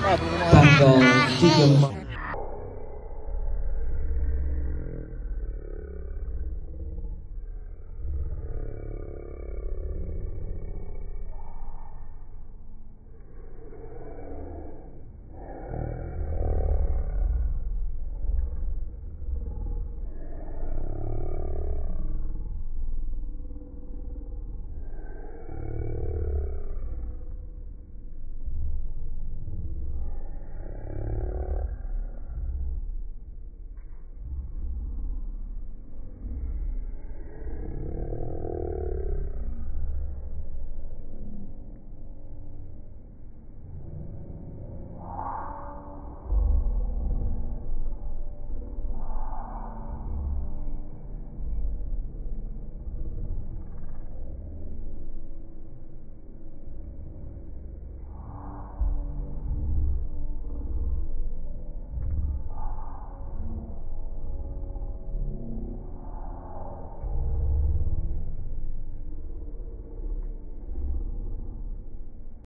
看到这个